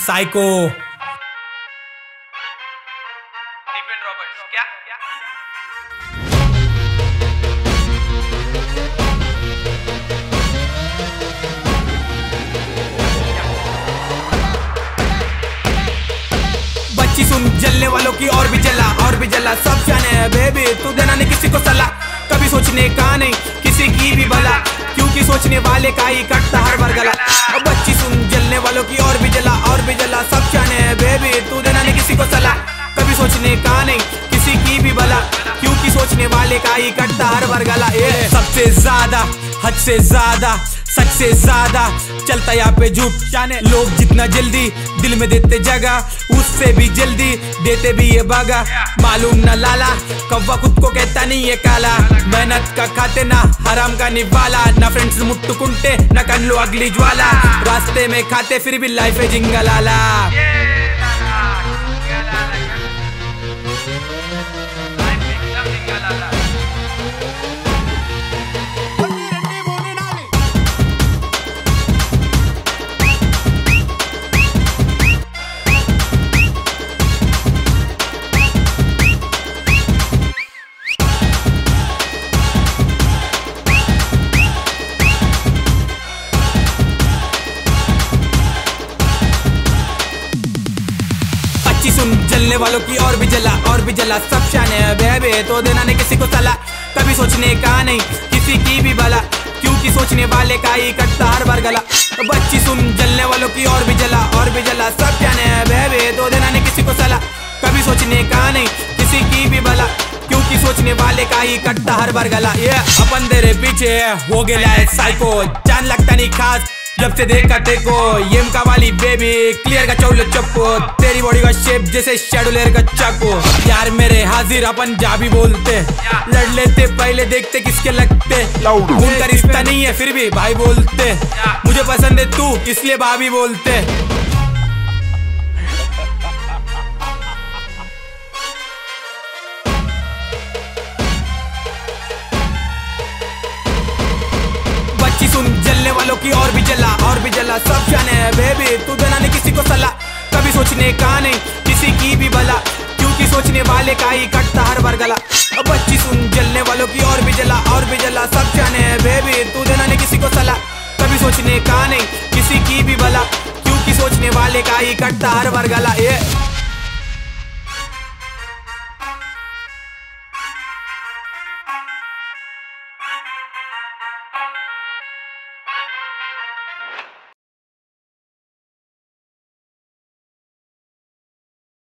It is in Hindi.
साइको रॉबर्ट्स क्या? बच्ची सुन जलने वालों की और भी जला और भी जला। सब जाने है बेबी तू देना नहीं किसी को सलाह। कभी सोचने का नहीं सोचने वाले का ही कटता हर बार गला। अब बच्ची सुन, जलने वालों की और भी जला, और भी जला। सब जाने बेबी तू देना नहीं किसी को सलाह। कभी सोचने का नहीं, किसी की भी भला। क्योंकि सोचने वाले का ही कटता हर बार गला सबसे ज़्यादा, हद से ज़्यादा सच से ज़्यादा चलता यहाँ पे झूठ जाने। लोग जितना जल्दी दिल में देते जगह उससे भी जल्दी देते भी ये बागा। मालूम न लाला, कौवा खुद को कहता नहीं ये काला। मेहनत का खाते ना, हराम का निवाला। ना फ्रेंड्स मुट्टुकुंटे, ना कन लो अगली ज्वाला। रास्ते में खाते, फिर भी लाइफ है जिंगलाला अच्छी जलने वालों की और भी जला, और भी जला। सब शाने है तो देना नहीं किसी को सलाह। कभी सोचने का नहीं, किसी की भी भला। क्योंकि सोचने वाले का ही कटता हर बार गला। तो बच्ची सुन, जलने वालों की और भी जला, और भी जला। सब जाने है, बेबे तो देना नहीं किसी को सलाह। कभी सोचने का नहीं, किसी की भी भला। क्योंकि सोचने वाले का ही कटता हर बार गला। ये अपन तेरे पीछे हो गया है साइको जान लगता नहीं खास। जब से देखा देखो ये का वाली बेबी क्लियर का चौलो चप्पो तेरी बॉडी का शेप जैसे शेडो लेयर का चाको। यार मेरे हाजिर अपन जा भी बोलते लड़ लेते पहले देखते किसके लगते। उनका रिश्ता नहीं है फिर भी भाई बोलते मुझे पसंद है तू इसलिए भाभी बोलते। बच्ची सुन, जलने वालों की और भी जला, और भी जला। सब जाने है बेबी तू देना नहीं किसी को सलाह। कभी सोचने का नहीं, किसी की भी भला। क्योंकि सोचने वाले का ही कटता हर बार गला। अब बच्ची सुन, जलने वालों की और भी जला, और भी जला। सब जाने है बेबी तू देना नहीं किसी को सलाह। कभी सोचने का नहीं, किसी की भी भला। क्योंकि सोचने वाले का ही कटता हर बार गला ये